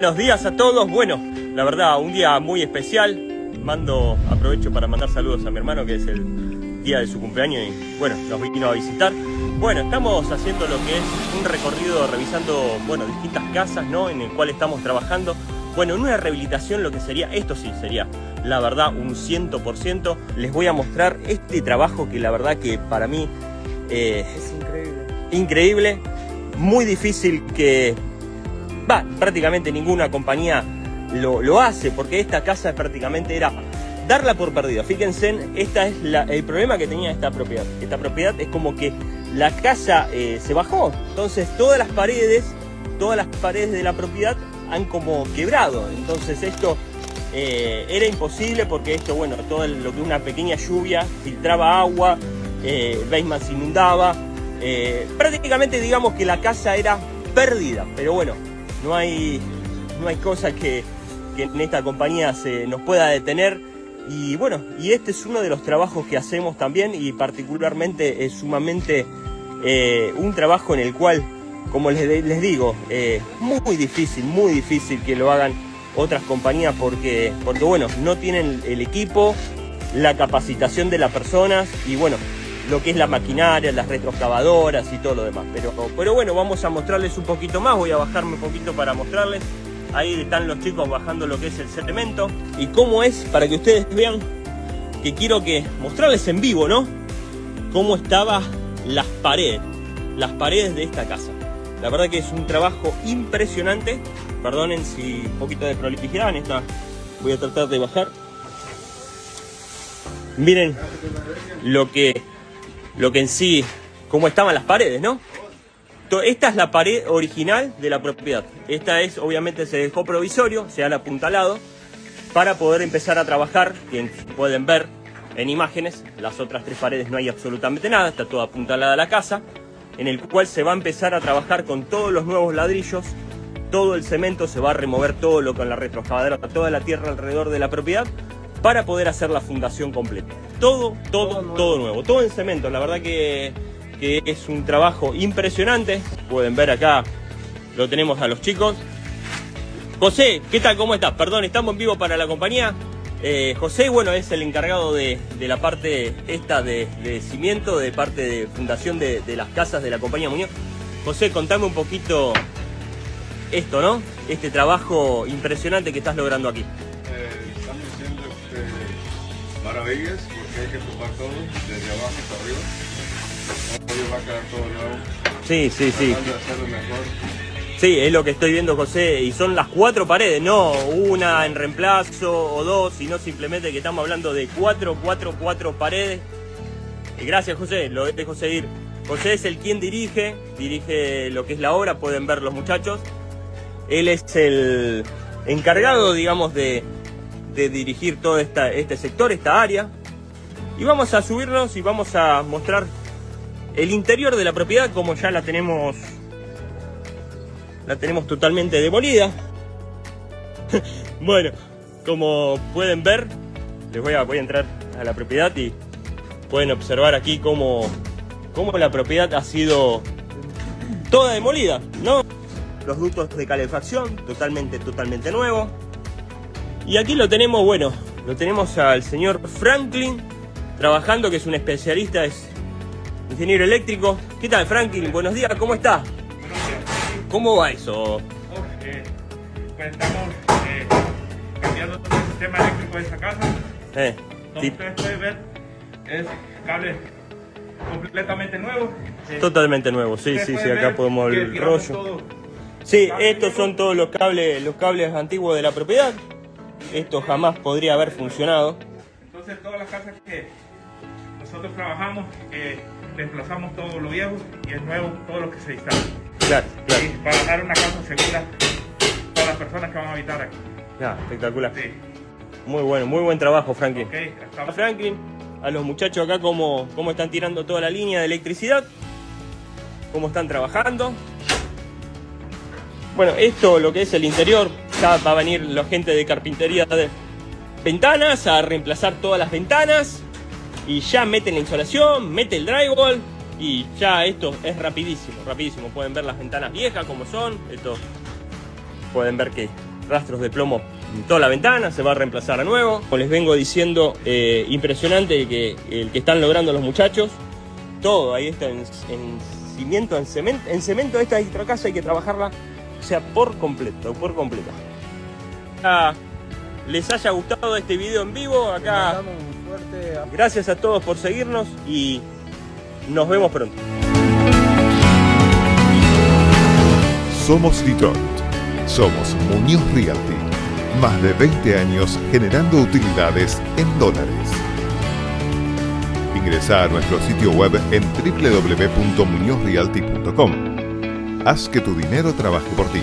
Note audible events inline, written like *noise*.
Buenos días a todos. Bueno, la verdad, un día muy especial. Mando, aprovecho para mandar saludos a mi hermano que es el día de su cumpleaños y bueno, nos vino a visitar. Bueno, estamos haciendo lo que es un recorrido revisando, bueno, distintas casas, ¿no? En el cual estamos trabajando. Bueno, en una rehabilitación lo que sería, esto sí sería, la verdad, un 100%. Les voy a mostrar este trabajo que la verdad que para mí eh, Es increíble. increíble, muy difícil que, va, prácticamente ninguna compañía lo, lo hace, porque esta casa prácticamente era darla por perdida. Fíjense, esta es el problema que tenía esta propiedad. Esta propiedad es como que la casa eh, se bajó, entonces todas las paredes, todas las paredes de la propiedad han como quebrado. Entonces esto eh, era imposible porque esto, bueno, todo lo que una pequeña lluvia filtraba agua, eh, basement se inundaba. eh, prácticamente digamos que la casa era perdida, pero bueno, no hay, no hay cosa que, que en esta compañía se nos pueda detener. Y bueno, y este es uno de los trabajos que hacemos también y particularmente es sumamente eh, un trabajo en el cual, como les, digo, eh, muy difícil, muy difícil que lo hagan otras compañías porque, porque bueno, no tienen el equipo, la capacitación de las personas y bueno, lo que es la maquinaria, las retroexcavadoras y todo lo demás. Pero, pero bueno, vamos a mostrarles un poquito más, voy a bajarme un poquito para mostrarles. Ahí están los chicos bajando lo que es el cemento y cómo es para que ustedes vean que quiero que mostrarles en vivo, ¿no? Cómo estaban las paredes, las paredes de esta casa. La verdad que es un trabajo impresionante. Perdonen si un poquito de prolijidad en esta. Voy a tratar de bajar. Miren lo que, lo que en sí, cómo estaban las paredes, ¿no? Esta es la pared original de la propiedad. Esta es, obviamente, se dejó provisorio, se ha apuntalado para poder empezar a trabajar. Quien pueden ver en imágenes, las otras tres paredes no hay absolutamente nada, está toda apuntalada la casa, en el cual se va a empezar a trabajar con todos los nuevos ladrillos, todo el cemento, se va a remover todo lo con la retroexcavadora, toda la tierra alrededor de la propiedad para poder hacer la fundación completa. Todo, todo, todo nuevo, todo en cemento. La verdad que, que es un trabajo impresionante. Pueden ver acá, lo tenemos a los chicos. José, ¿qué tal? ¿Cómo estás? Perdón, estamos en vivo para la compañía. Eh, José, bueno, es el encargado de, de la parte esta de, de cimiento, de parte de fundación de, de las casas de la compañía Muñoz. José, contame un poquito esto, ¿no? Este trabajo impresionante que estás logrando aquí. Eh, estamos haciendo este, maravillas hay que tumbar todo desde abajo hasta arriba. Hoy va a quedar todo nuevo. Sí, sí, sí. Hacerlo mejor. Sí, es lo que estoy viendo, José. Y son las cuatro paredes, no una en reemplazo o dos, sino simplemente que estamos hablando de cuatro, cuatro, cuatro paredes. Y gracias, José. Lo dejo seguir. José es el quien dirige, dirige lo que es la obra, pueden ver los muchachos. Él es el encargado, digamos, de, de dirigir todo esta, este sector, esta área. Y vamos a subirnos y vamos a mostrar el interior de la propiedad como ya la tenemos la tenemos totalmente demolida. *laughs* bueno, como pueden ver, les voy a, voy a entrar a la propiedad y pueden observar aquí cómo, cómo la propiedad ha sido toda demolida, ¿no? Los ductos de calefacción, totalmente, totalmente nuevo. Y aquí lo tenemos, bueno, lo tenemos al señor Franklin trabajando, que es un especialista, es ingeniero eléctrico. ¿Qué tal, Franklin? Buenos días, ¿cómo está? ¿Cómo va eso? Eh, pues estamos eh, cambiando todo el sistema eléctrico de esta casa. Eh, Como sí, ustedes pueden ver, es cable completamente nuevo. Eh, totalmente nuevo, sí, sí, sí, acá ver podemos que el rollo. todo. Sí, estos son todos los cables, los cables antiguos de la propiedad. Esto jamás podría haber funcionado. Casas que nosotros trabajamos, eh, reemplazamos todo lo viejo y es nuevo todo lo que se instala. Claro, claro. Y para dar una casa segura para las personas que van a habitar aquí. Ya, espectacular. Sí, Muy bueno, muy buen trabajo, Franklin. ok, A. Franklin, a los muchachos acá cómo, cómo están tirando toda la línea de electricidad, cómo están trabajando. Bueno, esto lo que es el interior, ya va a venir la gente de carpintería de ventanas a reemplazar todas las ventanas y ya meten la insolación, mete el drywall y ya esto es rapidísimo, rapidísimo. Pueden ver las ventanas viejas como son, esto pueden ver que rastros de plomo en toda la ventana, se va a reemplazar a nuevo. Como les vengo diciendo, eh, impresionante que, el que están logrando los muchachos. Todo ahí está en, en cimiento, en cemento. En cemento esta casa hay que trabajarla, sea, por completo, por completo. Ah, les haya gustado este video en vivo. Acá. Gracias a todos por seguirnos y nos vemos pronto. Somos Detroit. Somos Muñoz Realty. Más de 20 años generando utilidades en dólares. Ingresa a nuestro sitio web en www.muñozrealty.com. Haz que tu dinero trabaje por ti.